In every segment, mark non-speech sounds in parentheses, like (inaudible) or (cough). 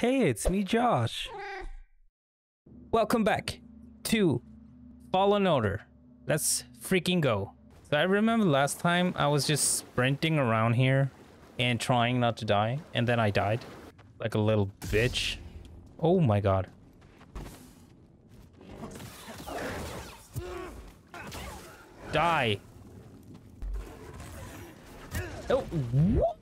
Hey, it's me, Josh. Welcome back to Fallen Order. Let's freaking go. So I remember last time I was just sprinting around here and trying not to die, and then I died like a little bitch. Oh my god. Die. Oh, whoop.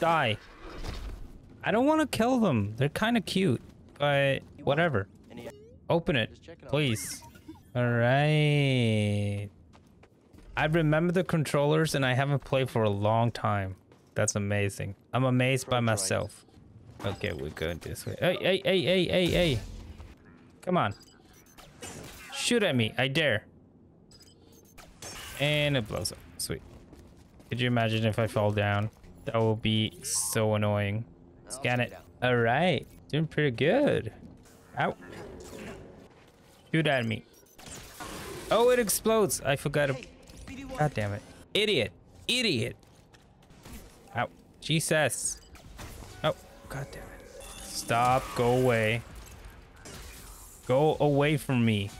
Die. I don't want to kill them. They're kind of cute, but whatever. Open it, please. All right. I remember the controllers and I haven't played for a long time. That's amazing. I'm amazed by myself. Okay, we're going this way. Hey, hey, hey, hey, hey, hey. Come on. Shoot at me. I dare. And it blows up. Sweet. Could you imagine if I fall down? That will be so annoying. Scan it. All right. Doing pretty good. Ow. Shoot at me. Oh, it explodes. I forgot. To... God damn it. Idiot. Idiot. Ow. Jesus. Oh, god damn it. Stop. Go away. Go away from me.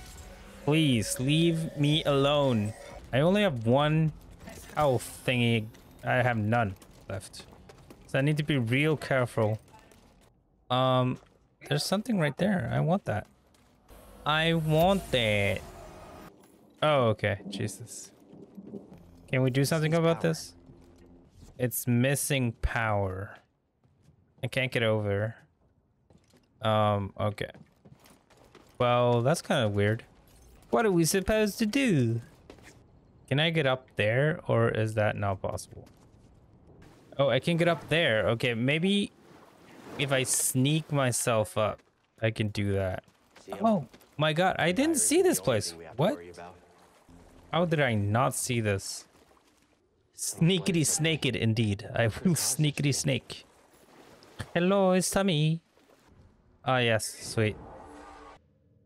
Please, leave me alone. I only have one health thingy. I have none left. So I need to be real careful. Um, there's something right there. I want that. I want that. Oh, okay. Jesus. Can we do something about this? It's missing power. I can't get over. Um, okay. Well, that's kind of weird. What are we supposed to do? Can I get up there or is that not possible? Oh, I can get up there. Okay, maybe if I sneak myself up, I can do that. Oh my god, I didn't see this place. What? How did I not see this? Sneakity snaked indeed. I will (laughs) sneakity snake. Hello, it's Tommy. Ah, oh, yes, sweet.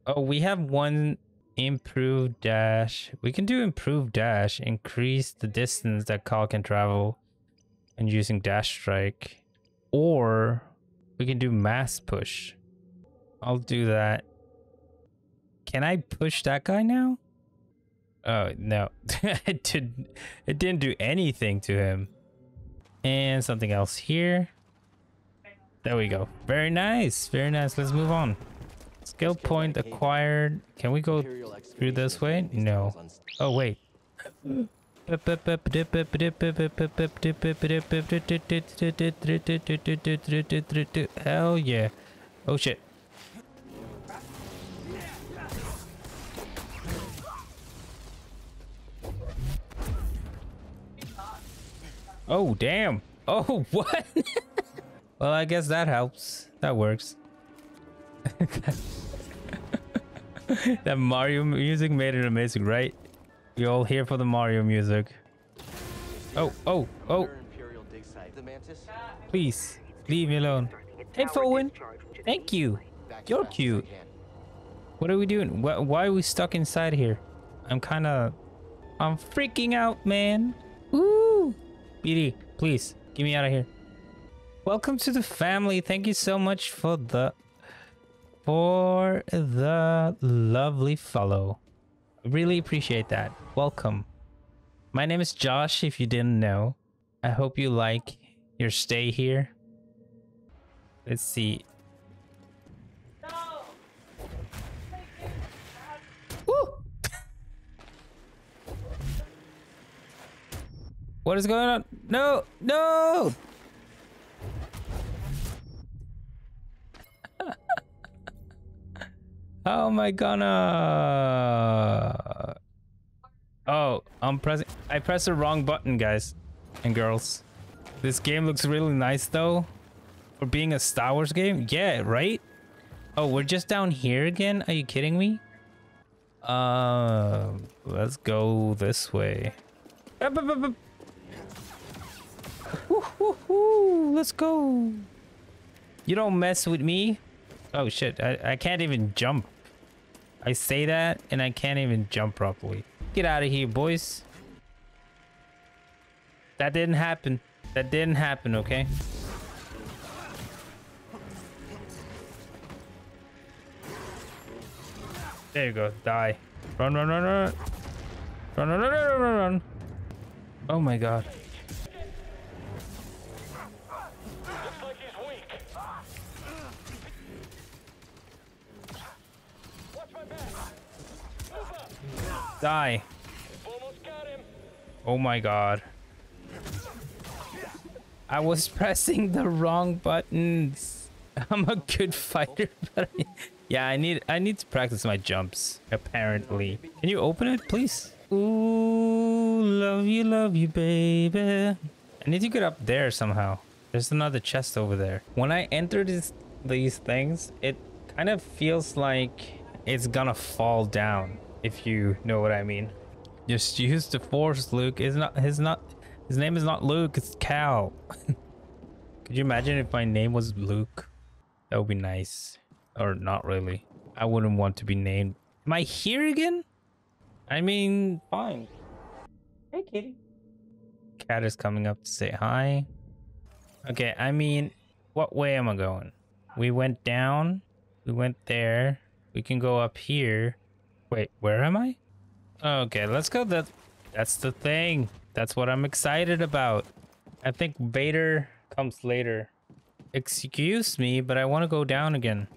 Oh, we have one improved dash. We can do improved dash, increase the distance that Cal can travel and using dash strike. Or we can do mass push. I'll do that. Can I push that guy now? Oh, no. (laughs) it, did, it didn't do anything to him. And something else here. There we go. Very nice. Very nice. Let's move on. Skill point acquired. Can we go through this way? No. Oh, wait. Hell yeah. Oh shit. Oh, damn. Oh, (laughs) what? well, I guess that helps. That works. (laughs) that Mario music made it amazing, right? You all here for the Mario music. Oh, oh, oh. Please, leave me alone. Hey, Fowen. Thank you. You're cute. What are we doing? Why are we stuck inside here? I'm kind of... I'm freaking out, man. Ooh. BD, please, get me out of here. Welcome to the family. Thank you so much for the... For the lovely follow. Really appreciate that. Welcome. My name is Josh, if you didn't know. I hope you like your stay here. Let's see. No. (laughs) What is going on? No! No! How am I gonna? Oh, I'm pressing. I pressed the wrong button, guys and girls. This game looks really nice though, for being a Star Wars game. Yeah, right. Oh, we're just down here again. Are you kidding me? Uh, let's go this way. Let's go. You don't mess with me. Oh shit, I, I can't even jump. I say that and I can't even jump properly. Get out of here, boys. That didn't happen. That didn't happen, okay? There you go. Die. Run, run, run, run. Run, run, run, run, run, run. Oh my god. Die. Oh my god. I was (laughs) pressing the wrong buttons. (laughs) I'm a good fighter, (laughs) but I, yeah, I need I need to practice my jumps. Apparently, can you open it, please? Ooh, love you, love you, baby. I need to get up there somehow. There's another chest over there. When I enter these these things, it kind of feels like it's gonna fall down. If you know what I mean. Just use the force, Luke. Is not his not his name is not Luke, it's Cal. (laughs) Could you imagine if my name was Luke? That would be nice. Or not really. I wouldn't want to be named. Am I here again? I mean, fine. Hey, kitty. Cat is coming up to say hi. Okay, I mean, what way am I going? We went down. We went there. We can go up here. Wait, where am I? Okay, let's go. That that's the thing. That's what I'm excited about. I think Vader comes later. Excuse me, but I want to go down again.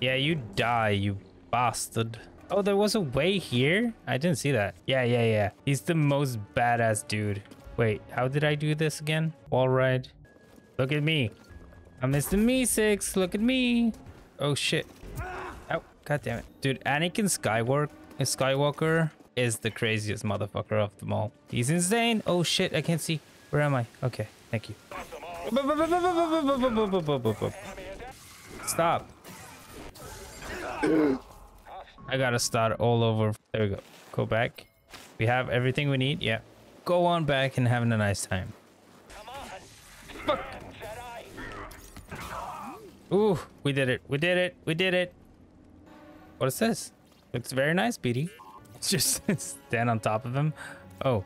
Yeah, you die, you bastard. Oh, there was a way here? I didn't see that. Yeah, yeah, yeah. He's the most badass dude. Wait, how did I do this again? Wall ride. Look at me. I'm Mr. Me6. Look at me. Oh, shit. Oh, god damn it. Dude, Anakin Skywalker, Skywalker is the craziest motherfucker of them all. He's insane. Oh, shit. I can't see. Where am I? Okay. Thank you. Stop. I gotta start all over. There we go. Go back. We have everything we need. Yeah. Go on back and having a nice time. Ooh, we did it. We did it. We did it. What is this? Looks very nice, Petey. (laughs) Just stand on top of him. Oh,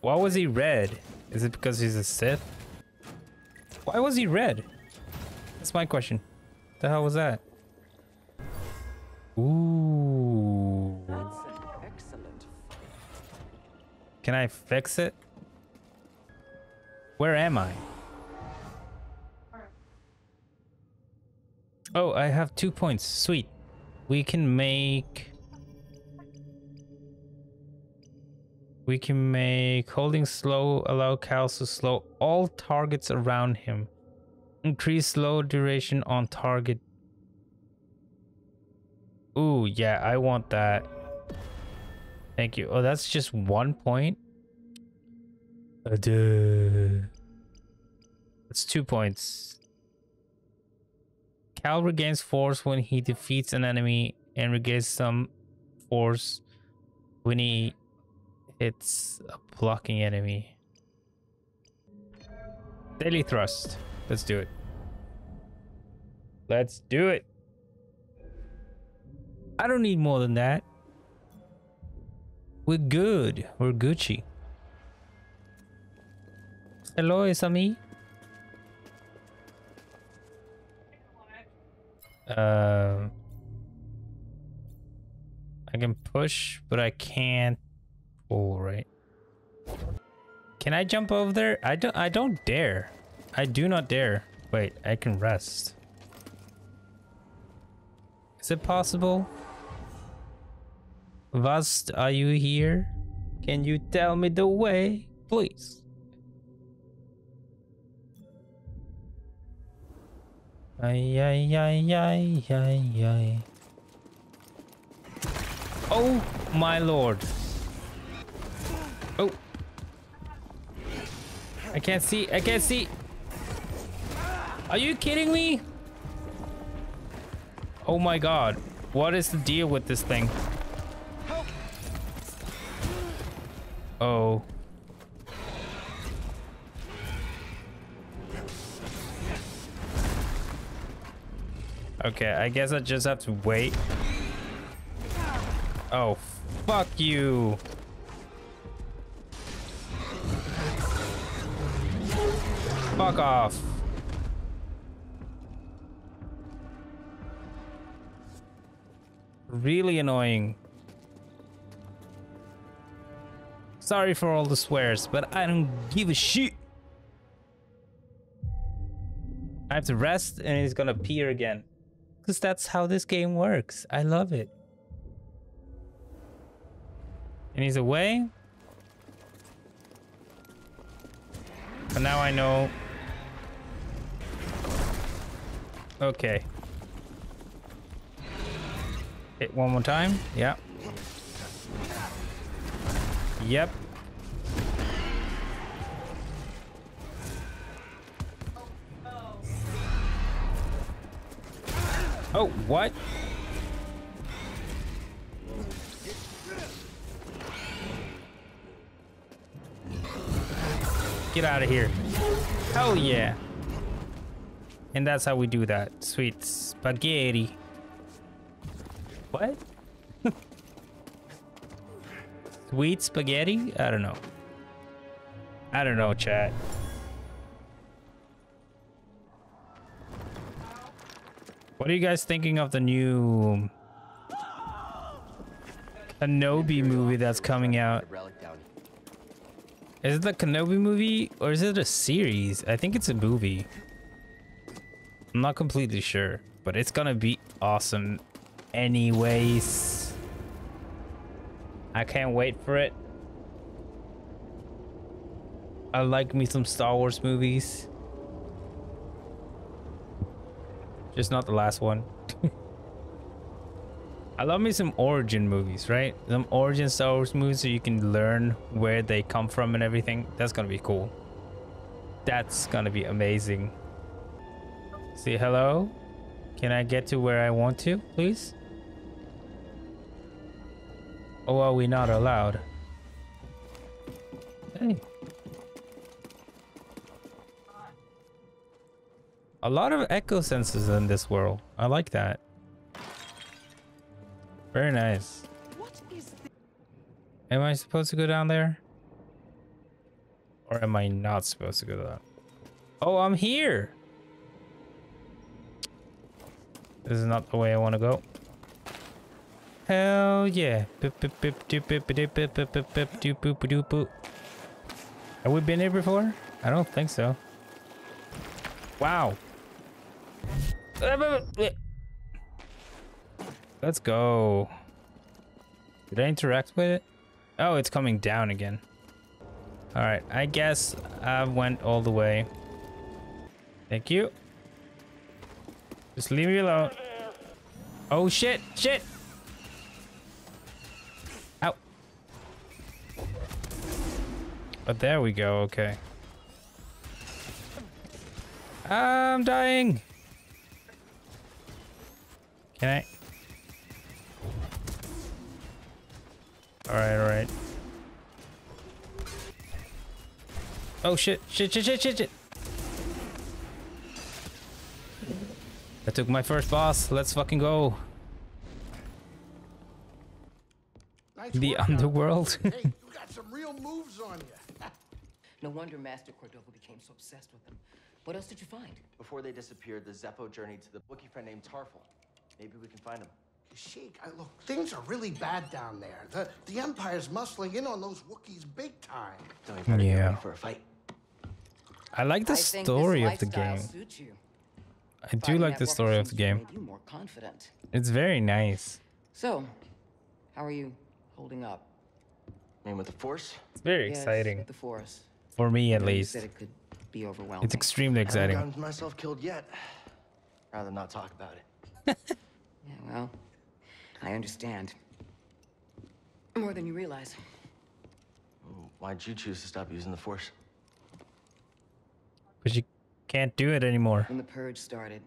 why was he red? Is it because he's a Sith? Why was he red? That's my question. The hell was that? Ooh. That's an excellent Can I fix it? Where am I? Oh, I have two points. Sweet. We can make... We can make holding slow, allow cows to slow all targets around him. Increase slow duration on target. Ooh, yeah, I want that. Thank you. Oh, that's just one point? Uh, duh. That's two points. Cal regains force when he defeats an enemy and regains some force when he hits a blocking enemy. Daily thrust. Let's do it. Let's do it. I don't need more than that. We're good. We're Gucci. Hello, it's Um, I can push, but I can't pull, right? Can I jump over there? I don't. I don't dare. I do not dare. Wait, I can rest. Is it possible? Vast, are you here? Can you tell me the way, please? Ay, ay, ay, ay, ay, ay. Oh, my lord. Oh. I can't see. I can't see. Are you kidding me? Oh my god. What is the deal with this thing? Oh. Okay, I guess I just have to wait. Oh, fuck you. Fuck off. Really annoying. Sorry for all the swears, but I don't give a shit. I have to rest and he's gonna appear again. Because that's how this game works. I love it. And he's away. But now I know. Okay. Hit one more time. Yeah. Yep. Oh, what? Get out of here. Hell yeah. And that's how we do that. Sweet spaghetti. What? (laughs) Sweet spaghetti? I don't know. I don't know, chat. What are you guys thinking of the new Kenobi movie that's coming out? Is it the Kenobi movie or is it a series? I think it's a movie. I'm not completely sure, but it's gonna be awesome anyways. I can't wait for it. I like me some Star Wars movies. Just not the last one. (laughs) I love me some origin movies, right? Some origin Star Wars movies so you can learn where they come from and everything. That's gonna be cool. That's gonna be amazing. Say hello. Can I get to where I want to, please? Or are we not allowed? Hey. A lot of echo senses in this world. I like that. Very nice. What is? Am I supposed to go down there? Or am I not supposed to go down? Oh, I'm here. This is not the way I want to go. Hell yeah. Have we been here before? I don't think so. Wow. Let's go. Did I interact with it? Oh, it's coming down again. All right, I guess I went all the way. Thank you. Just leave me alone. Oh shit, shit. Ow. But there we go, okay. I'm dying. Can I? All right, all right. Oh shit, shit, shit, shit, shit, shit. I took my first boss. Let's fucking go. Nice The work out there. underworld. hey, you (laughs) got some real moves on you. No wonder Master Cordova became so obsessed with them. What else did you find? Before they disappeared, the Zeffo journeyed to the Wookiee friend named Tarfful. Maybe we can find him. Sheik, I, look, things are really bad down there. The the Empire's muscling in on those Wookiees big time. Then we better Yeah. get for a fight. I like the I story of the game. I do like the story of the game. more confident. It's very nice. So, how are you holding up? I mean, with the Force, It's very Yes, exciting with the Force. for me at I know you least. said it could be overwhelming. It's extremely exciting. I haven't gotten myself killed yet. Rather not talk about it. (laughs) Yeah, well, I understand. More than you realize. Why'd you choose to stop using the Force? Because you can't do it anymore. When the purge started,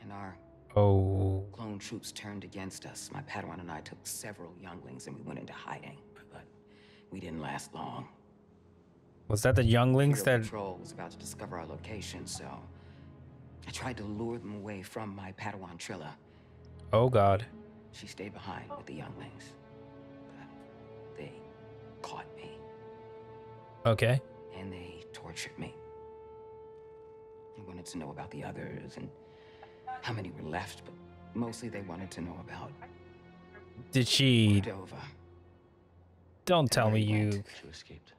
and our Oh, clone troops turned against us, my Padawan and I took several younglings and we went into hiding. But we didn't last long. was that the younglings Imperial that? Patrol was about to discover our location, so I tried to lure them away from my Padawan Trilla. Oh god. She stayed behind with the younglings. But they caught me Okay. and they tortured me. They wanted to know about the others and how many were left, but mostly they wanted to know about Did she Dova. don't tell me you. She escaped.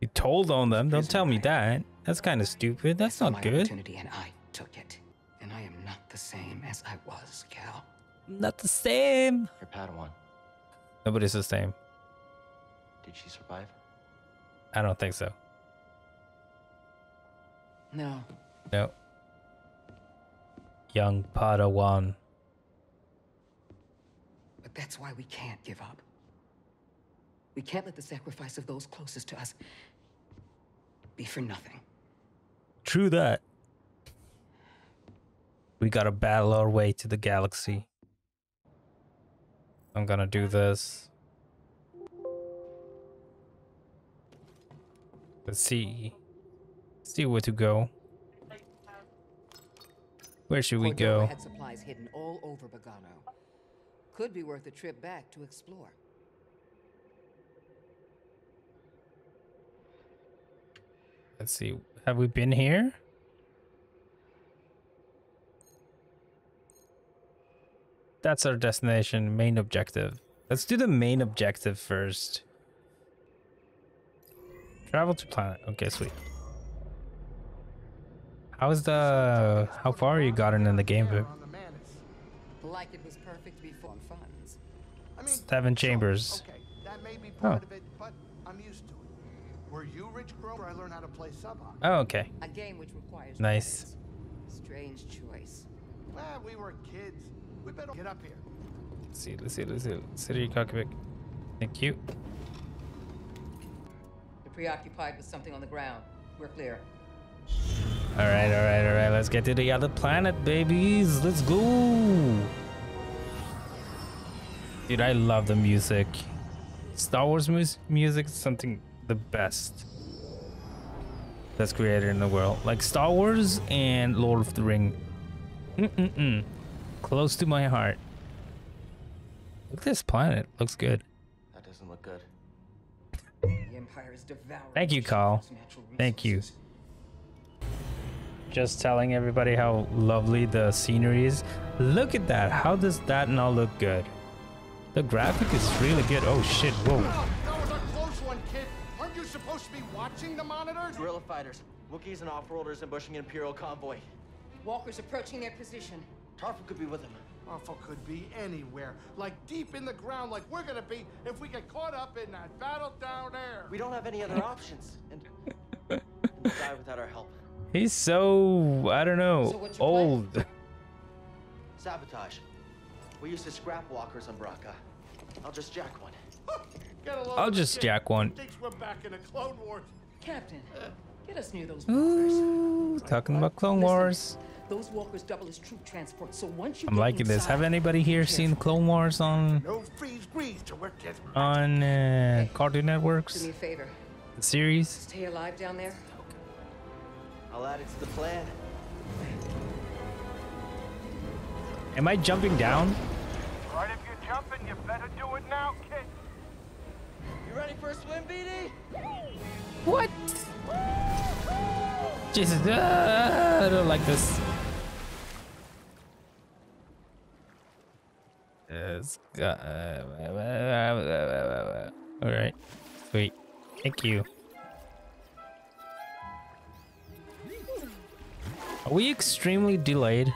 you told on them. Don't tell me that. That's kind of stupid. That's not good. opportunity and I took it. And I am not the same as I was, Cal. Not the same. Your Padawan. Nobody's the same. Did she survive? I don't think so. No, No. Young Padawan. but that's why we can't give up. We can't let the sacrifice of those closest to us be for nothing. True that. We gotta battle our way to the galaxy. I'm gonna do this. Let's see. See where to go. Where should we Cordova go? had supplies hidden all over Bogano. Could be worth a trip back to explore. Let's see. Have we been here? That's our destination, main objective. Let's do the main objective first. Travel to planet. Okay, sweet. How's the... How far you gotten in the game, Vic? On the Mantis. Like it was perfect before funds. I mean, Seven chambers. Okay, that may be oh. part Oh. of it, but I'm used to it. Were you Rich Grover? I learned how to play. Oh, okay. A game which requires Nice. Strange choice. Well, we were kids. We better get up here. Let's see, let's see, let's see. City cockpit. Thank you. You're preoccupied with something on the ground. We're clear. All right, all right, all right. Let's get to the other planet, babies. Let's go. Dude, I love the music. Star Wars mus- music is something the best that's created in the world. Like Star Wars and Lord of the Ring. Mm-mm-mm. Close to my heart. Look at this planet. Looks good. That doesn't look good. The Empire is devouring. Thank you, each Carl. Thank you. Just telling everybody how lovely the scenery is. Look at that. How does that not look good? The graphic is really good. Oh shit, whoa. That was a close one, kid. Aren't you supposed to be watching the monitors? Guerrilla fighters, Wookiees and off-worlders ambushing an Imperial convoy. Walkers approaching their position. Tarfful could be with him. Alpha could be anywhere, like deep in the ground, like we're gonna be if we get caught up in that battle down there. We don't have any other options. And, and (laughs) we'll die without our help. He's so, I don't know, what's your plan? old. Sabotage. We used to scrap walkers on Bracca. I'll just jack one. (laughs) Get a load I'll just kid. jack one. Thinks we're back in the Clone Wars. Captain, get us near those walkers. Ooh, talking about Clone Listen, Wars. Those walkers double as troop transport, so once you I'm get liking this. Have anybody here seen Clone Wars on No freeze grease till we're on uh, Cartoon Do me Networks? a favor. The series? Stay alive down there. I'll add it to the plan. Am I jumping down? Right, if you're jumping, you better do it now, kid. You ready for a swim, BD? What? Jesus, ah, (laughs) I don't like this. It's got, uh, (laughs) all right, sweet. Thank you. Are we extremely delayed?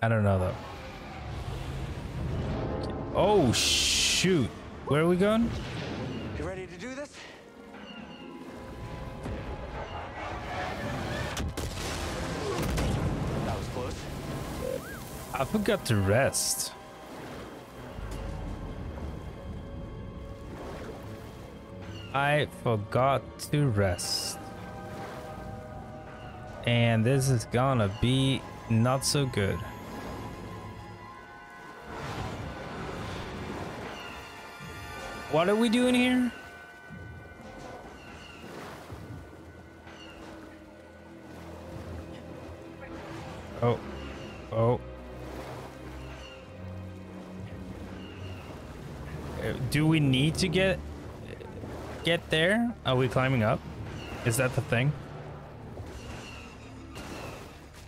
I don't know though. Oh shoot! Where are we going? I forgot to rest. I forgot to rest. And this is gonna be not so good. What are we doing here? Oh. Oh. Do we need to get get there? Are we climbing up? Is that the thing?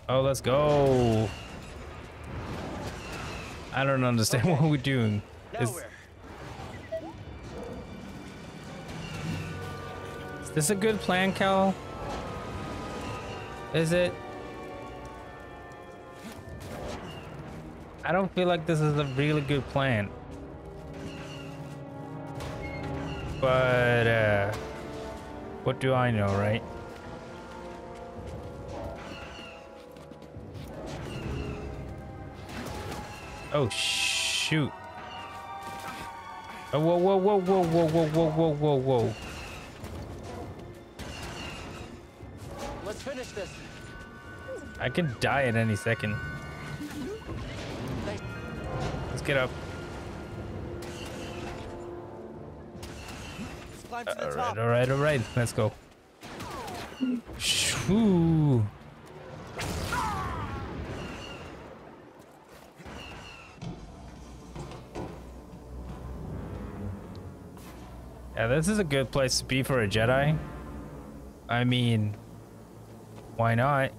Oh, let's go. I don't understand (laughs) what we're doing. Is, is this a good plan, Cal? Is it? I don't feel like this is a really good plan. But, uh, what do I know, right? Oh, shoot. Oh, whoa, whoa, whoa, whoa, whoa, whoa, whoa, whoa, whoa, whoa. Let's finish this. I can die at any second. Let's get up. Let's climb to the All top. right, all right, all right. Let's go. Shoo. Yeah, this is a good place to be for a Jedi. I mean, why not?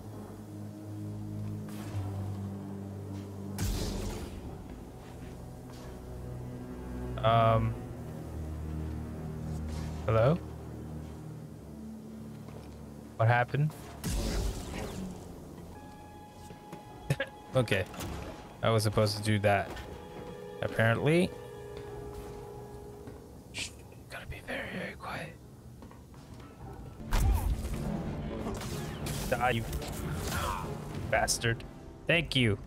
What happened? okay. I was supposed to do that. Apparently. Shh. Gotta be very, very quiet. Die, you bastard. Thank you.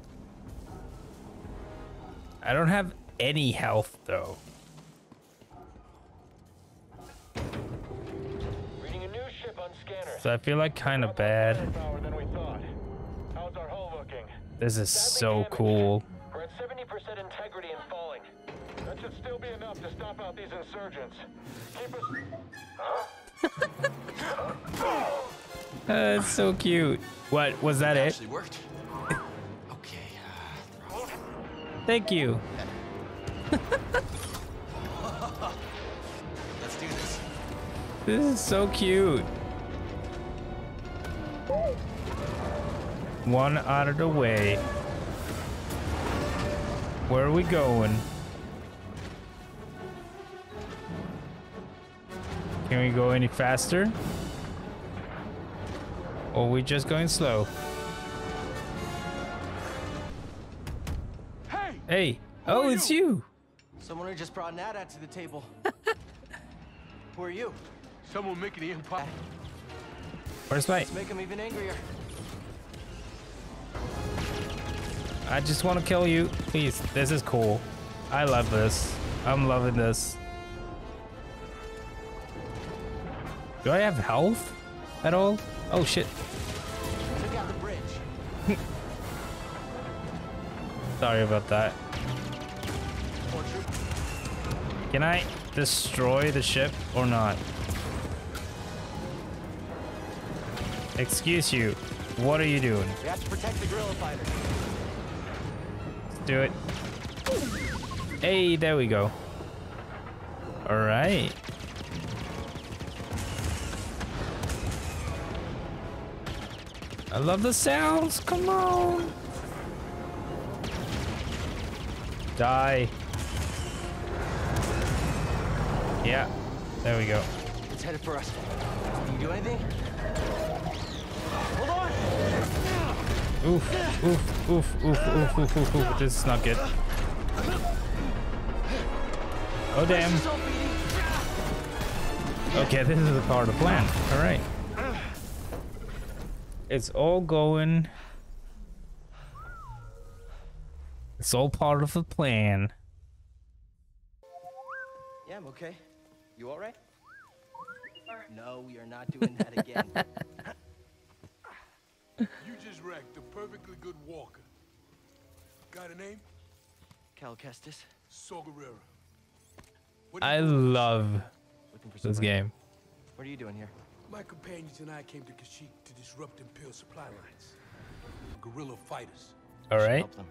I don't have any health, though. So I feel like kind of bad. Power than we thought. How's our hull looking? This is so cool. We're at 70% integrity and falling. That should still be enough to stop out these insurgents. Keep us. (laughs) Uh, it's so cute. What was that? It? Actually worked. Okay. Uh, Thank you. (laughs) let's do this. This is so cute. One out of the way. Where are we going? Can we go any faster? Or are we just going slow? Hey! Hey, oh, it's you. Someone who just brought Nada to the table. (laughs) who are you? Someone making the Empire. Where's my? Let's make him even angrier. I just want to kill you. Please, this is cool. I love this. I'm loving this. Do I have health at all? Oh shit. (laughs) Sorry about that. Can I destroy the ship or not? Excuse you. What are you doing? We have to protect the guerrilla fighter. Do it. Hey, there we go. All right. I love the sounds. Come on. Die. Yeah. There we go. It's headed for us. Can you do anything? Hold on! Oof, oof, oof, oof, oof, oof, oof, oof. This is not good. Oh, damn. Okay, this is a part of the plan. All right. It's all going. It's all part of the plan. Yeah, I'm okay. You all right? No, we are not doing that again. (laughs) You just wrecked a perfectly good walker. Got a name? Cal Kestis, Saw Gerrera. I you doing? love looking this game. What are you doing here? My companions and I came to Kashyyyk to disrupt Imperial supply lines. of guerrilla fighters. All right. Help them.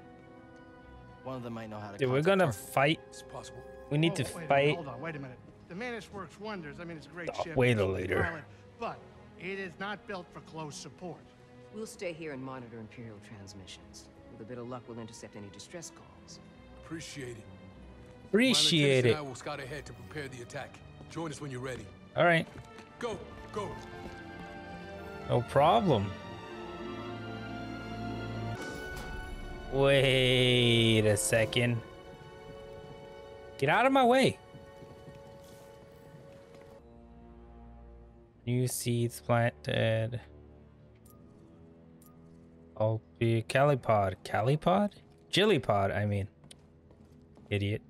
One of them might know how to. Dude, we're gonna our- fight. It's possible. We need Whoa, to oh, wait a minute, fight. hold on, wait a minute. The Mantis works wonders. I mean, it's a great Oh, ship. wait a totally later. violent, But it is not built for close support. We'll stay here and monitor Imperial transmissions. With a bit of luck, we'll intercept any distress calls. Appreciate it. Appreciate it. lieutenants and I will scout ahead to prepare the attack. Join us when you're ready. All right. Go, go. No problem. Wait a second. Get out of my way. New seeds planted. I'll be Calipod. Calipod? Jillipod, I mean. Idiot.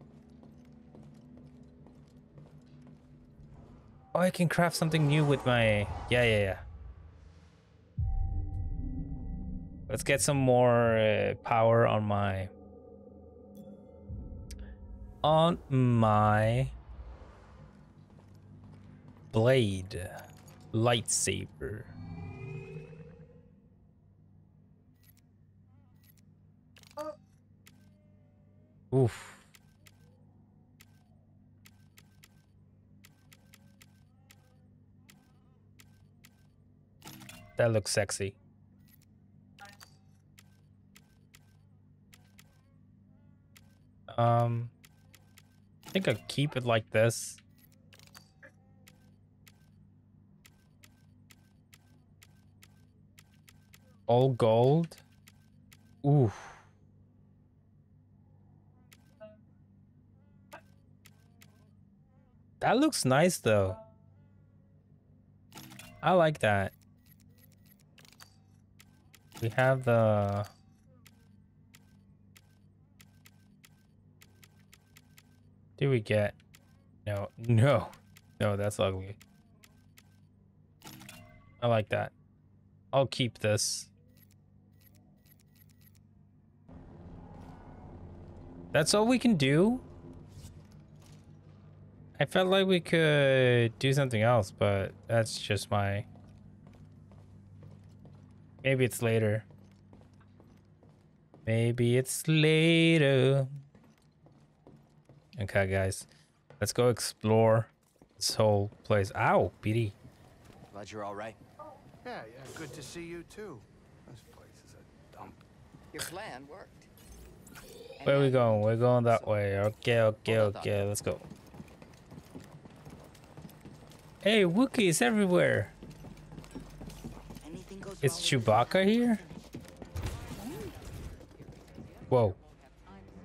Oh, I can craft something new with my... Yeah, yeah, yeah. Let's get some more uh, power on my... On my... Blade. Lightsaber. Oof. That looks sexy. Um, I think I'll keep it like this. All gold. Ooh. That looks nice though. I like that. We have uh, the do we get? No, (laughs) no, no, that's ugly. I like that. I'll keep this. That's all we can do? I felt like we could do something else, but that's just my... Maybe it's later. Maybe it's later. Okay, guys. Let's go explore this whole place. Ow, BD. Glad you're all right. Yeah, yeah, good to see you too. This place is a dump. Your plan worked. Where now we going? We're going that way. Okay, okay, okay. Let's go. Hey, Wookiees everywhere. Goes Is wrong with Chewbacca here? Whoa.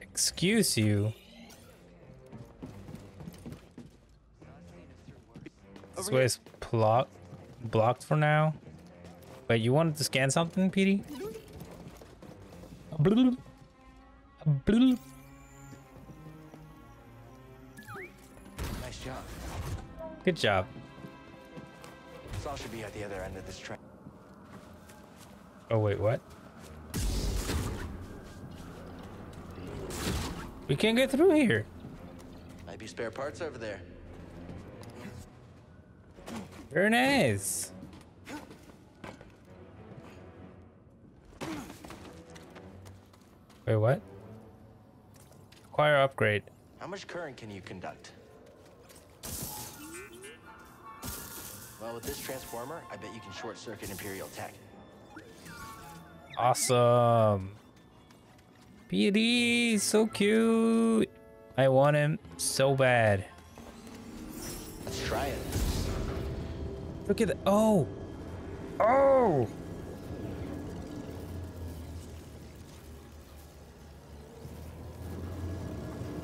Excuse you. This way is block blocked for now. Wait, you wanted to scan something, Petey? Bloop. Bloop. Nice job. Good job. Should be at the other end of this train. Oh wait, what? We can't get through here. Might be spare parts over there. Very nice. Wait, what? Acquire upgrade. How much current can you conduct? Well, with this transformer, I bet you can short circuit Imperial tech. Awesome. BD, so cute. I want him so bad. Let's try it. Look at that. Oh. Oh.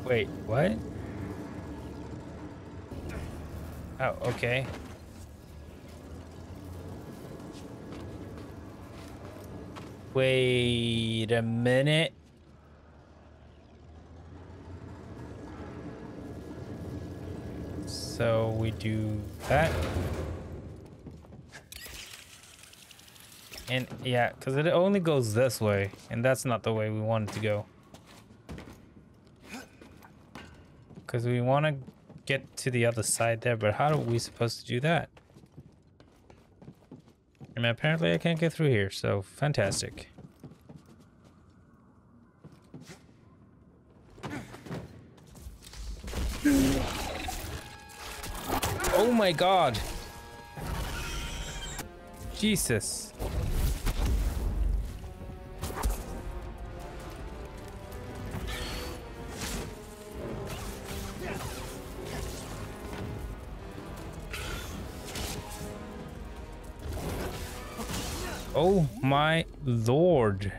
Wait, what? Oh, okay. Wait a minute. So we do that. And yeah, because it only goes this way, and that's not the way we want it to go. Because we want to get to the other side there, but how are we supposed to do that? And apparently I can't get through here, so fantastic. Oh my god! Jesus. Oh my lord.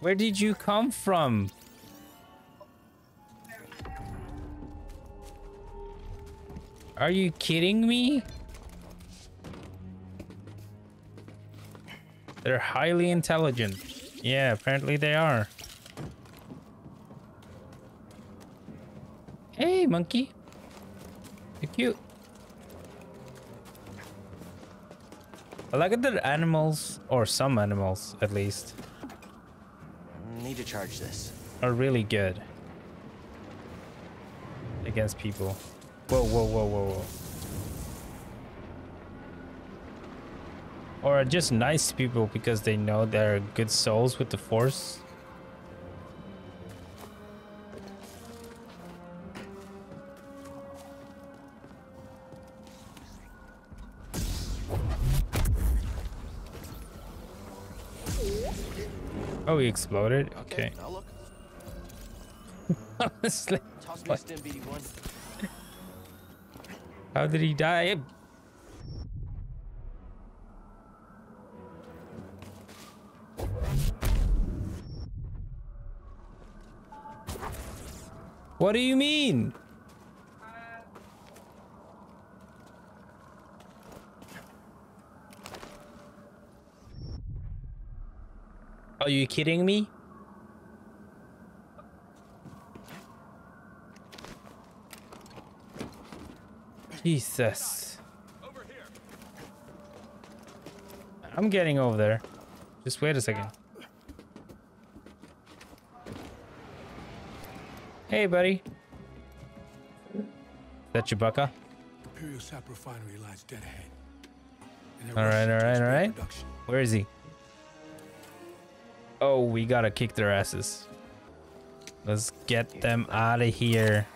Where did you come from? Are you kidding me? They're highly intelligent. Yeah, apparently they are. Hey, monkey. You're cute. I like that the animals, or some animals at least, Need to charge this. are really good against people. Whoa, whoa, whoa, whoa, whoa. Or are just nice people because they know they're good souls with the force. Oh, he exploded? Okay. Honestly, (laughs) Toss me a stim BD1. how did he die? What do you mean? Are you kidding me? Jesus. I'm getting over there. Just wait a second. Hey, buddy. Is that Chewbacca? Imperial Sap Refinery lies dead ahead. All right, all right, all right. Where is he? Oh, we gotta kick their asses. Let's get them out of here.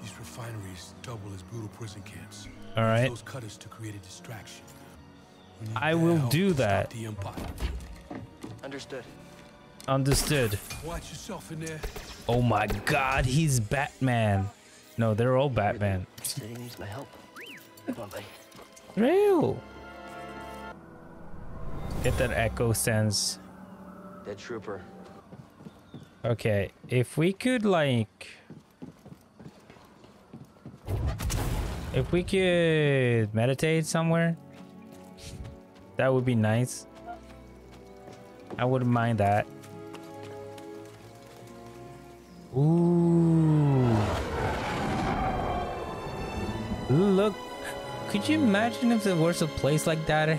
These refineries double as brutal prison camps. All Use. Those cutters to create a distraction. I will do that. The Empire. Understood. Understood. Watch yourself in there. Oh my god, he's Batman. No, they're all Batman. City needs my help. Come on, buddy. Real. Get that echo sense. Dead trooper. Okay, if we could like... If we could meditate somewhere, that would be nice. I wouldn't mind that. Ooh. Look, could you imagine if there was a place like that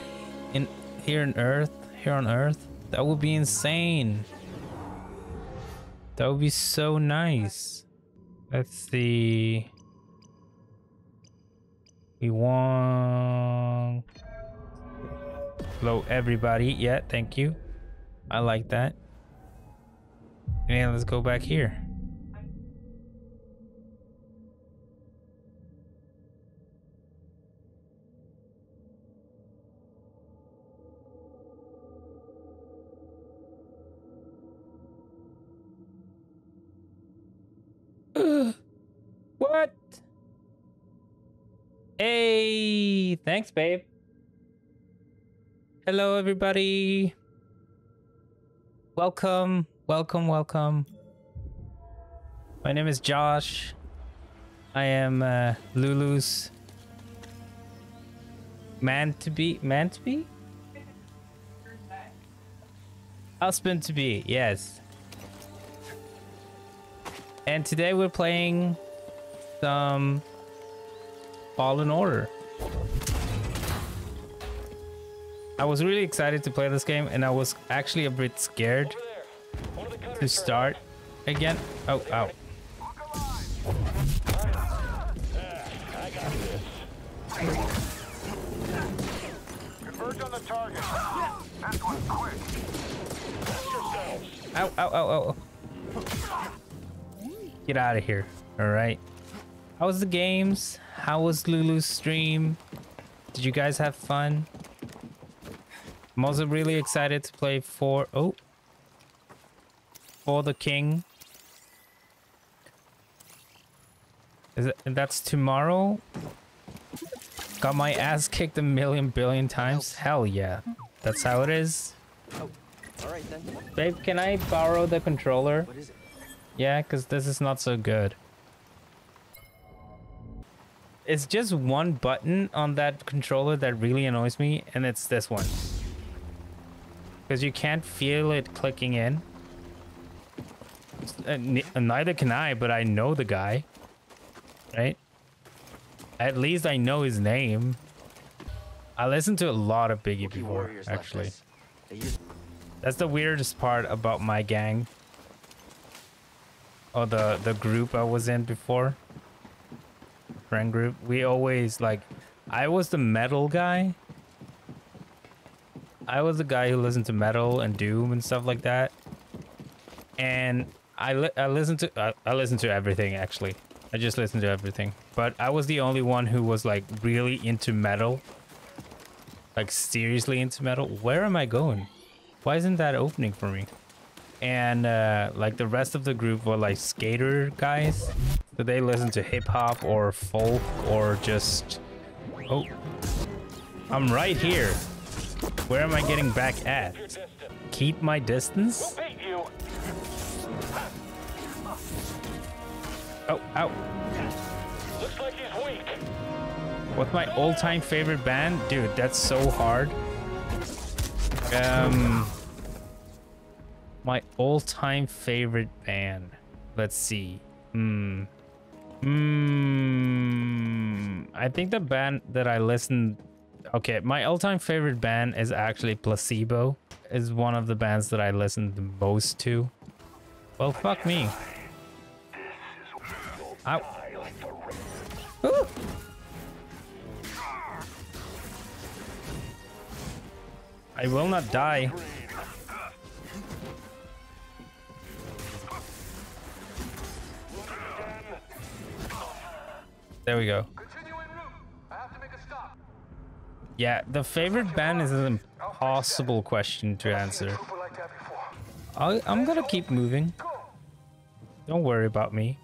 in here on Earth? Here on Earth? That would be insane. That would be so nice. Let's see. We want blow everybody. Yeah, thank you. I like that. And let's go back here. Hey, thanks, babe. Hello, everybody. Welcome, welcome, welcome. My name is Josh. I am uh, Lulu's man to be. Man to be? Husband to be, yes. And today we're playing some Fallen Order. I was really excited to play this game and I was actually a bit scared One of the to start again. Oh, ow. Converge on the target. This one's quick. Test yourselves. Ow, ow, ow, ow. Get out of here. All right. How was the games? How was Lulu's stream? Did you guys have fun? I'm also really excited to play for oh for the king. Is it that's tomorrow? Got my ass kicked a million billion times? Hell yeah. That's how it is. Oh, all right then. Babe, can I borrow the controller? What is it? Yeah, because this is not so good. It's just one button on that controller that really annoys me, and it's this one. Because you can't feel it clicking in. Uh, neither can I, but I know the guy. Right? At least I know his name. I listened to a lot of Biggie before, actually. this. They use That's the weirdest part about my gang. Or the the group I was in before. Friend group. We always like I was the metal guy. I was the guy who listened to metal and doom and stuff like that. And I li- I listened to I, I listened to everything actually. I just listened to everything. But I was the only one who was like really into metal. Like seriously into metal. Where am I going? Why isn't that opening for me? And uh, like the rest of the group were like skater guys. So they listen to hip hop or folk or just. Oh, I'm right here. Where am I getting back at? Keep my distance? Oh, ow. Looks like he's weak. What's my all-time favorite band? Dude, that's so hard. Um, my all-time favorite band. Let's see. Hmm. Hmm. I think the band that I listened. Okay, my all-time favorite band is actually Placebo. Is one of the bands that I listened the most to. Well, fuck me. Ooh. I will not die. There we go. Yeah, the favorite band is an impossible question to answer. i I'm gonna keep moving. Don't worry about me.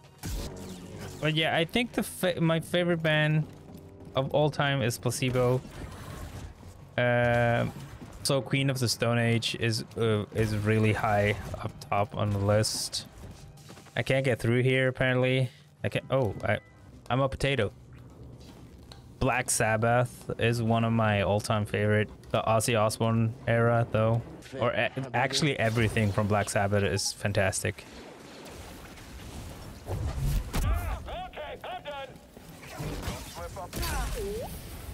But yeah, I think the fa my favorite band of all time is Placebo. Um, so Queen of the Stone Age is uh, is really high up top on the list. I can't get through here apparently. I can't. Oh, I, I'm a potato. Black Sabbath is one of my all-time favorite. The Ozzy Osbourne era, though, or actually everything from Black Sabbath is fantastic.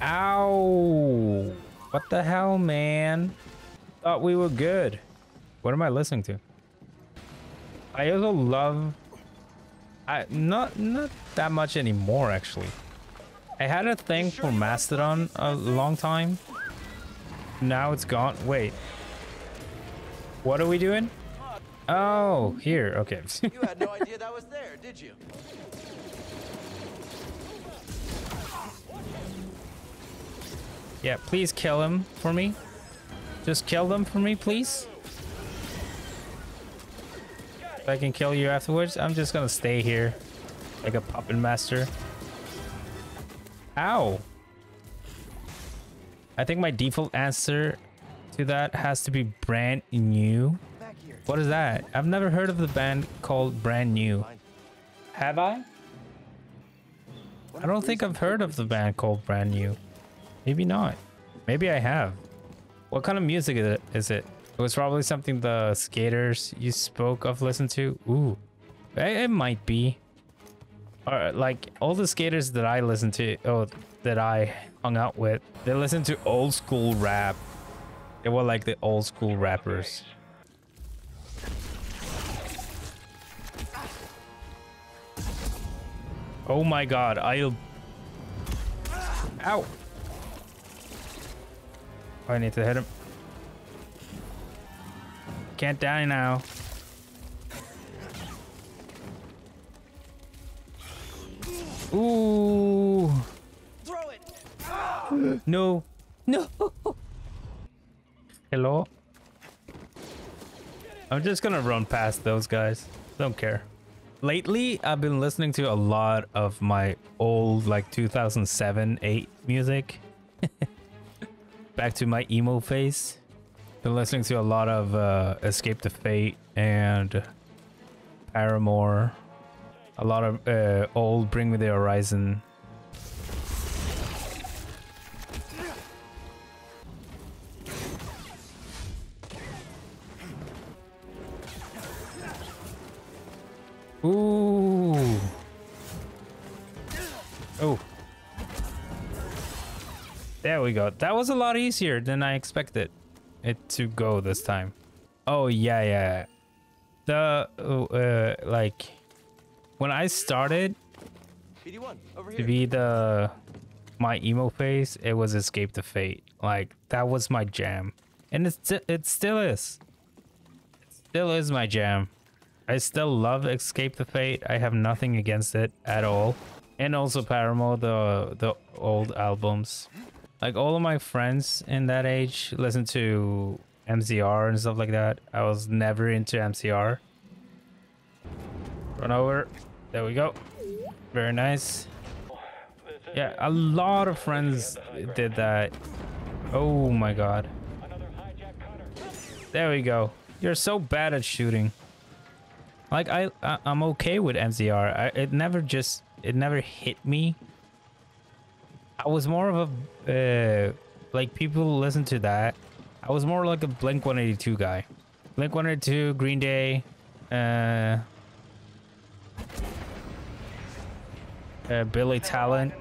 Ow! What the hell, man? Thought we were good. What am I listening to? I also love. I not not that much anymore actually. I had a thing for Mastodon a long time. Now it's gone. Wait. What are we doing? Oh, here. Okay. (laughs) You had no idea that was there, did you? Yeah, please kill him for me. Just kill them for me, please. If I can kill you afterwards, I'm just gonna stay here like a puppet master. Ow. I think my default answer to that has to be brand new. What is that? I've never heard of the band called Brand New. Have I? I don't think I've heard of the band called Brand New. Maybe not. Maybe I have. What kind of music is it? Is it? It was probably something the skaters you spoke of listened to. Ooh, it, might be. Or like all the skaters that I listened to, oh, that I hung out with, they listened to old school rap. They were like the old school rappers. Oh my god, I'll... Ow! Oh, I need to hit him. Can't die now. Ooh. Throw it! No. No. Hello? I'm just gonna run past those guys. Don't care. Lately, I've been listening to a lot of my old, like 2007 8 music. (laughs) Back to my emo phase. Been listening to a lot of uh, Escape the Fate and Paramore. A lot of uh, old Bring Me the Horizon. Ooh. Oh. There we go. That was a lot easier than I expected it to go this time. Oh, yeah, yeah. The, uh, like, when I started BD1, over to be the, my emo phase, it was Escape the Fate. Like, that was my jam. And it, sti- it still is. It still is my jam. I still love Escape the Fate. I have nothing against it at all. And also Paramore, the the old albums. Like all of my friends in that age listen to MCR and stuff like that. I was never into MCR. Run over. There we go. Very nice. Yeah, a lot of friends did that. Oh my god. There we go. You're so bad at shooting. Like I, I I'm okay with MCR. I, it never just it never hit me. I was more of a uh, like people listen to that. I was more like a Blink 182 guy. Blink 182, Green Day, uh, uh Billy Talent.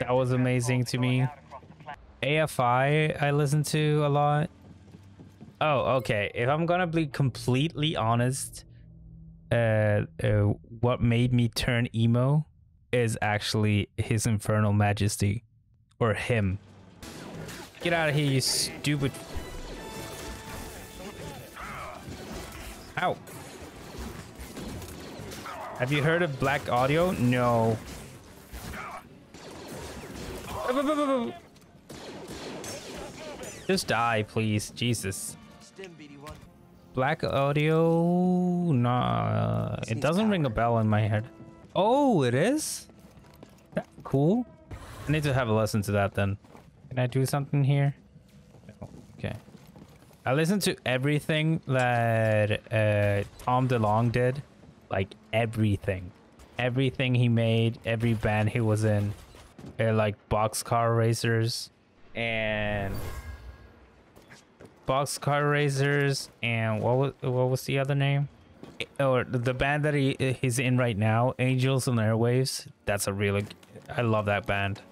That was amazing to me. AFI I listen to a lot. Oh, okay. If I'm gonna be completely honest, uh, uh, what made me turn emo is actually his infernal majesty, or him. Get out of here, you stupid. Ow. Have you heard of Black Audio? No. Just die, please. Jesus. Black audio? Nah, it doesn't ring a bell in my head. Oh, it is? Cool. I need to have a listen to that then. Can I do something here? No. Okay. I listened to everything that uh, Tom DeLonge did. Like everything. Everything he made, every band he was in. Uh, like Boxcar Racers and Boxcar Racers and what was what was the other name? Or the band that he he's in right now, Angels and Airwaves. That's a really I love that band.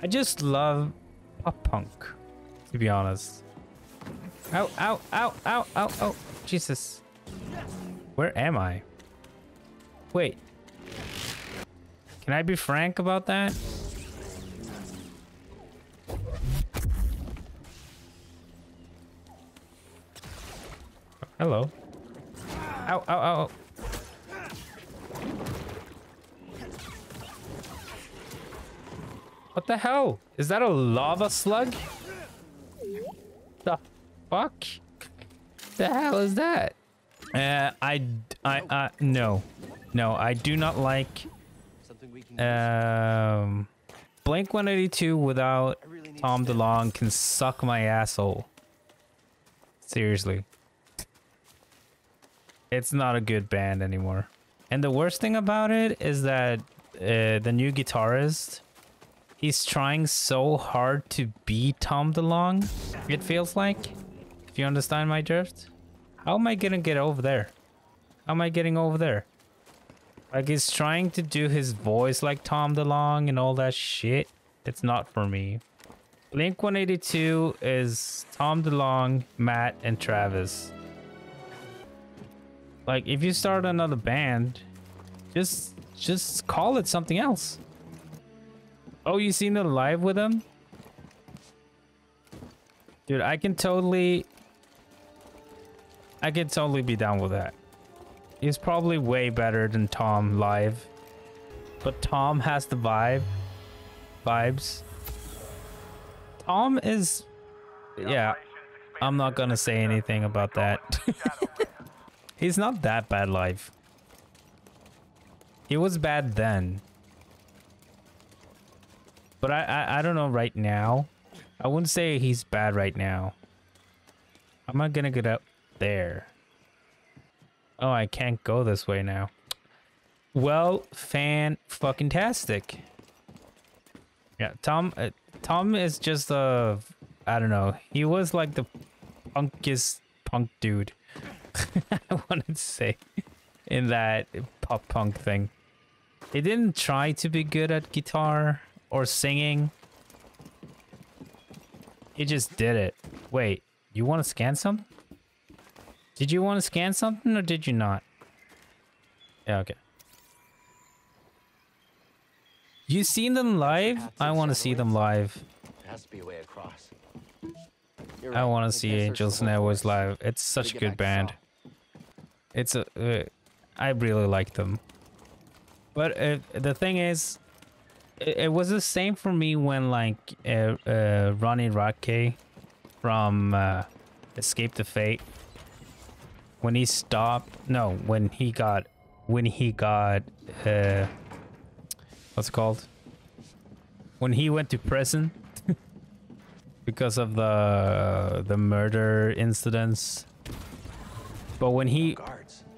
I just love pop punk, to be honest. Ow, ow, ow, ow, ow, ow. Jesus. Where am I? Wait. Can I be frank about that? Hello. Ow, ow, ow. What the hell? Is that a lava slug? The fuck? The hell is that? Uh, I, I, uh, no. No, I do not like, um, Blink 182 without Tom. DeLonge can suck my asshole. Seriously. It's not a good band anymore. And the worst thing about it is that uh, the new guitarist, he's trying so hard to be Tom DeLonge, it feels like. If you understand my drift. How am I gonna get over there? How am I getting over there? Like he's trying to do his voice like Tom DeLonge and all that shit. It's not for me. Blink 182 is Tom DeLonge, Matt, and Travis. Like if you start another band, just just call it something else. Oh, you seen the live with him? Dude, I can totally I can totally be down with that. He's probably way better than Tom live. but Tom has the vibe. Vibes. Tom is. Yeah. I'm not gonna say anything about that. (laughs) He's not that bad live. He was bad then. But I, I I don't know right now. I wouldn't say he's bad right now. I'm not gonna get up there. Oh, I can't go this way now. Well, fan fucking tastic. Yeah, Tom. Uh, Tom is just a. I don't know. He was like the punkest punk dude. (laughs) I wanted to say in that pop punk thing. He didn't try to be good at guitar or singing. He just did it. Wait, you want to scan something? Did you want to scan something or did you not? Yeah, okay. You seen them live? I want to see them live. I want to see Angels and Airwaves live. It's such a good band. It's a, uh, I really like them. But uh, the thing is, it, it, was the same for me when like uh, uh, Ronnie Radke from uh, Escape the Fate, when he stopped, no, when he got, when he got, uh, what's it called? When he went to prison (laughs) because of the the murder incidents. But when he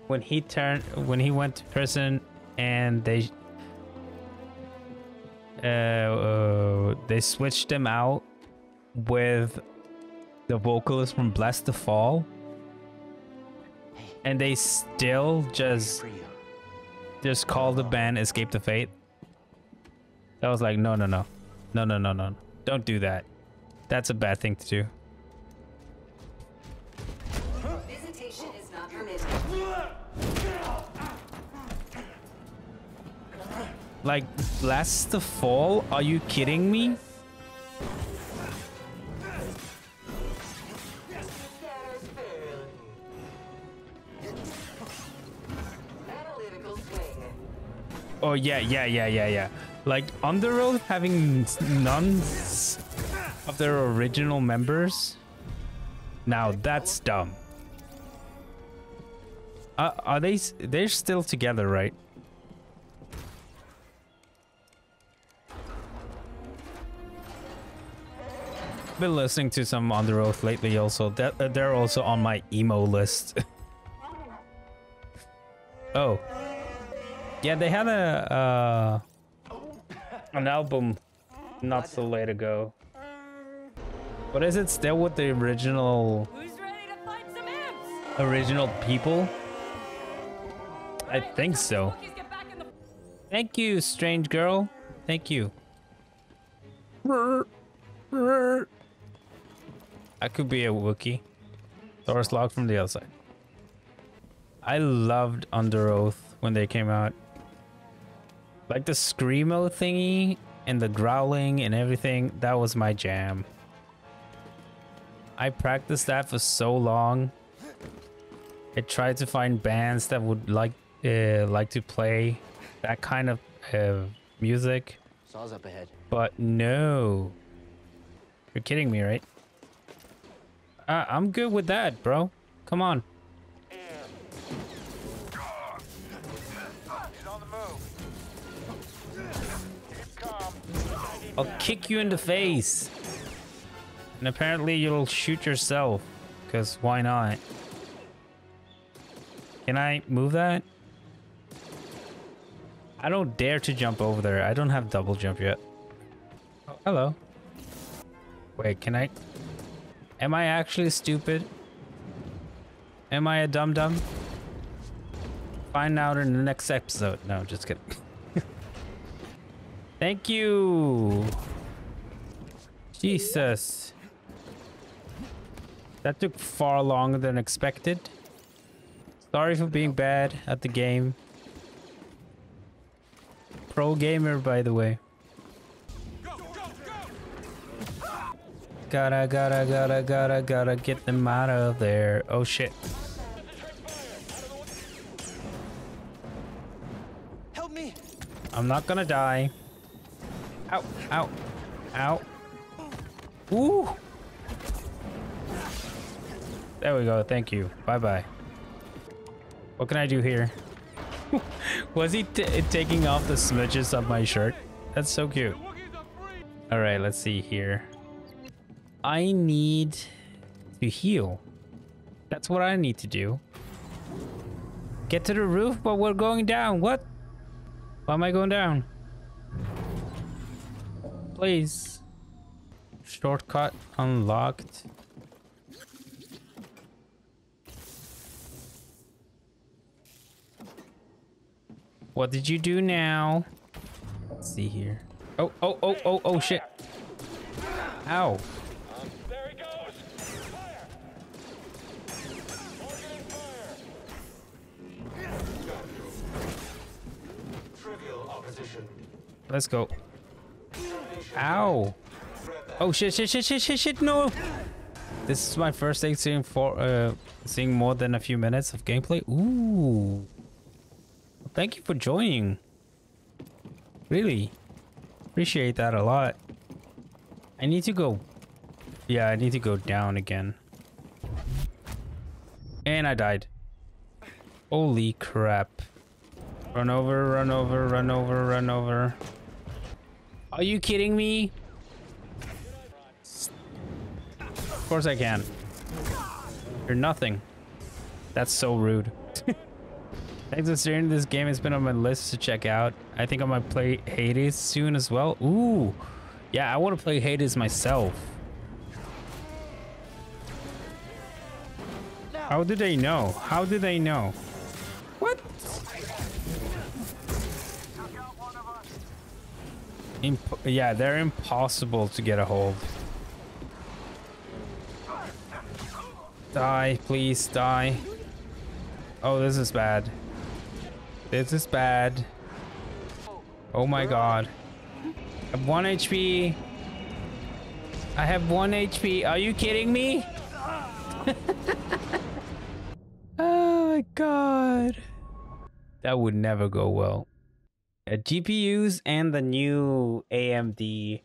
when he turned when he went to prison and they uh, uh, they switched him out with the vocalist from Blessthefall and they still just just call the band Escape the Fate. I was like, no, no, no, no, no, no, no, don't do that. That's a bad thing to do. Visitation is not permitted. Like, Blessthefall? Are you kidding me? Oh, yeah, yeah, yeah, yeah, yeah. Like, Underoath having none of their original members? Now, that's dumb. Uh, are they... They're still together, right? Been listening to some Underoath lately also. That, uh, they're also on my emo list. (laughs) oh. Yeah, they had a... Uh, an album not so late ago. But is it still with the original Who's ready to fight some imps? original people? I think so. Wookiees get back in the Thank you, strange girl. Thank you. I could be a Wookiee. Doors locked from the outside. I loved Underoath when they came out. Like the screamo thingy and the growling and everything, that was my jam. I practiced that for so long. I tried to find bands that would like uh, like to play that kind of uh, music, Saw's up ahead. but no. You're kidding me, right? I'm good with that, bro. Come on. I'll kick you in the face. And apparently you'll shoot yourself. Because why not? Can I move that? I don't dare to jump over there. I don't have double jump yet. Oh, hello. Wait, can I? Am I actually stupid? Am I a dum dum? Find out in the next episode. No, just kidding. (laughs) Thank you. Jesus. That took far longer than expected. Sorry for being bad at the game. Pro gamer, by the way. Gotta, gotta, gotta, gotta, gotta get them out of there. Oh shit. Help me! I'm not gonna die. Ow, ow, ow. Ooh. There we go. Thank you. Bye bye. What can I do here? (laughs) Was he t taking off the smudges of my shirt? That's so cute. All right, let's see here. I need to heal. That's what I need to do. Get to the roof, but we're going down. What? Why am I going down? Please. Shortcut unlocked. What did you do now? Let's see here. Oh, oh, oh, oh, oh, shit. Ow. Let's go. Ow. Oh shit, shit, shit, shit, shit, shit, no. This is my first day seeing for uh seeing more than a few minutes of gameplay. Ooh. Thank you for joining. Really. Appreciate that a lot. I need to go. Yeah, I need to go down again. And I died. Holy crap. Run over, run over, run over, run over. Are you kidding me? Of course I can. You're nothing. That's so rude. (laughs) Thanks for sharing this game. It's been on my list to check out. I think I might play Hades soon as well. Ooh. Yeah, I want to play Hades myself. How do they know? How do they know? Imp yeah, they're impossible to get a hold. Die, please, die. Oh, this is bad. This is bad. Oh my god. I have one HP. I have one HP. Are you kidding me? (laughs) oh my god. That would never go well. Uh, GPUs and the new AMD.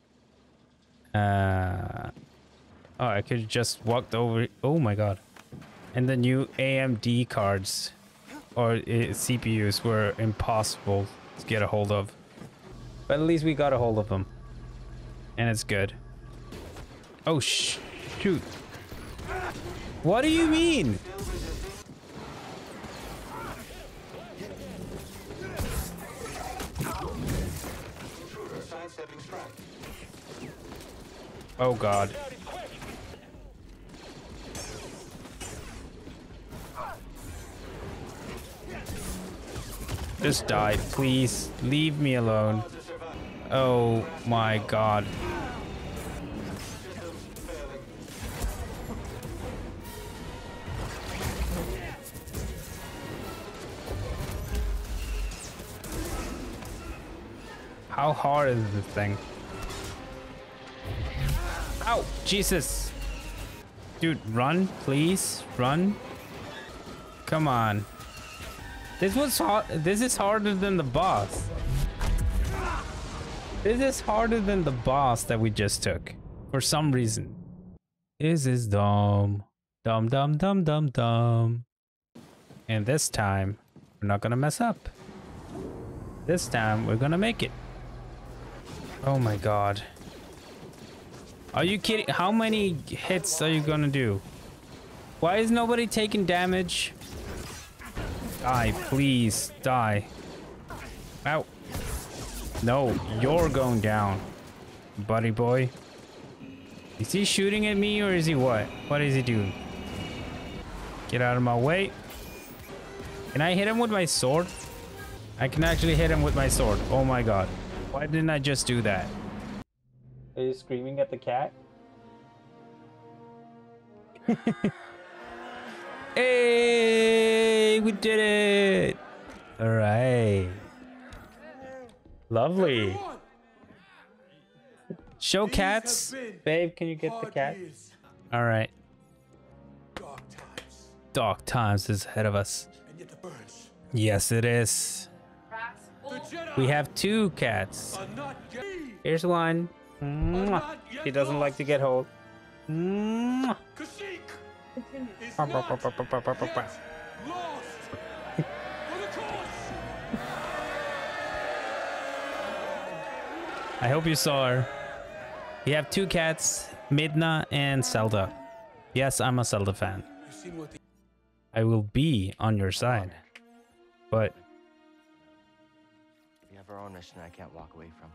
Uh, oh, I could just walked over. Oh my god. And the new AMD cards or uh, CPUs were impossible to get a hold of. But at least we got a hold of them. And it's good. Oh, sh shoot. What do you mean? Oh god. Just die, please. Leave me alone. Oh my god. How hard is this thing? Ow! Jesus! Dude, run, please. Run. Come on. This was hard. This is harder than the boss. This is harder than the boss that we just took. For some reason. This is dumb. Dumb, dumb, dumb, dumb, dumb. And this time, we're not gonna mess up. This time, we're gonna make it. Oh my god. Are you kidding? How many hits are you gonna do? Why is nobody taking damage? Die, please, die. Ow. No, you're going down, buddy boy. Is he shooting at me or is he what? What is he doing? Get out of my way. Can I hit him with my sword? I can actually hit him with my sword. Oh my god. Why didn't I just do that? Are you screaming at the cat? (laughs) hey, we did it! All right. Lovely. Show cats. Babe, can you get the cat? All right. Dark times. Dark times is ahead of us. And yet the birds. Yes, it is. The Jedi We have two cats. are not gay. Here's one. Mwah. He doesn't like to get hold. Mwah. Not. I hope you saw her. We have two cats, Midna and Zelda. Yes, I'm a Zelda fan. You've seen what the I will be on your side. But We have our own mission I can't walk away from.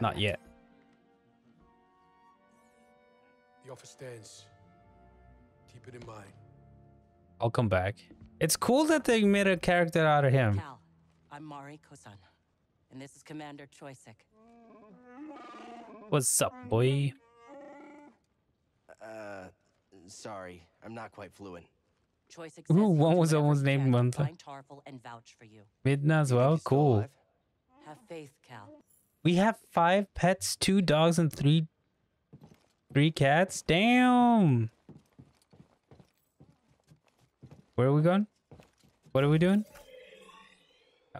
not yet. The offer stands. Keep it in mind. I'll come back. It's cool that they made a character out of him. Cal, I'm Mari Kosan, and this is Commander Choyyssyk. What's up, boy? Uh, sorry, I'm not quite fluent. Choyyssyk says Ooh, one was almost named can to Mantha. Tarfful and vouch for you. Midna as well. Cool. Have faith, Cal. We have five pets, two dogs, and three three cats. Damn. Where are we going? What are we doing?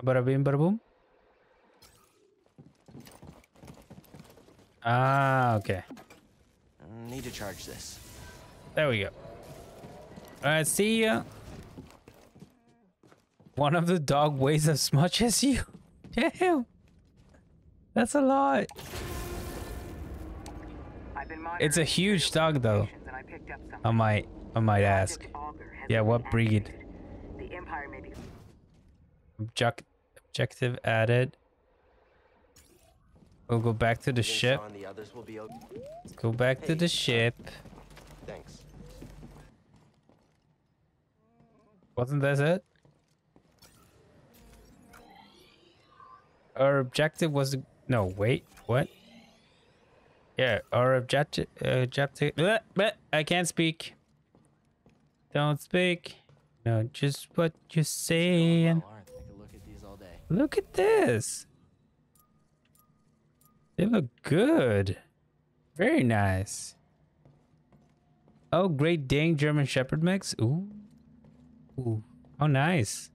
Bada bing, bada boom. Ah, okay. Uh, Need to charge this. There we go. All right, see ya. One of the dog weighs as much as you. (laughs) Damn. That's a lot. It's a huge dog though. I might I might ask. Yeah, what breed? The Empire may be Object objective added. We'll go back to the ship. Saw and the others will be okay. Go back to the uh, ship. Thanks. Wasn't that it? Our objective was no wait what? Yeah, our objective objective. Bleh, I can't speak. Don't speak. No, just what all day. Look at this. They look good. Very nice. Oh, Great Dane German Shepherd mix. Ooh. Ooh. Oh, nice.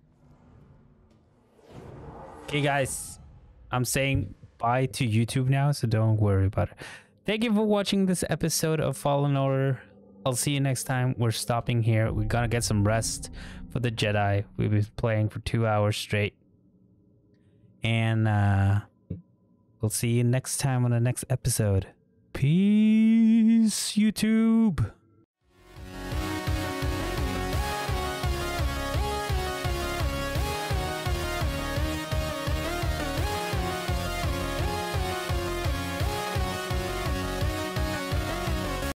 Okay, guys. I'm saying bye to YouTube now, so don't worry about it. Thank you for watching this episode of Fallen Order. I'll see you next time. We're stopping here. We're gonna get some rest for the Jedi. We've been playing for two hours straight. And uh we'll see you next time on the next episode. Peace, YouTube.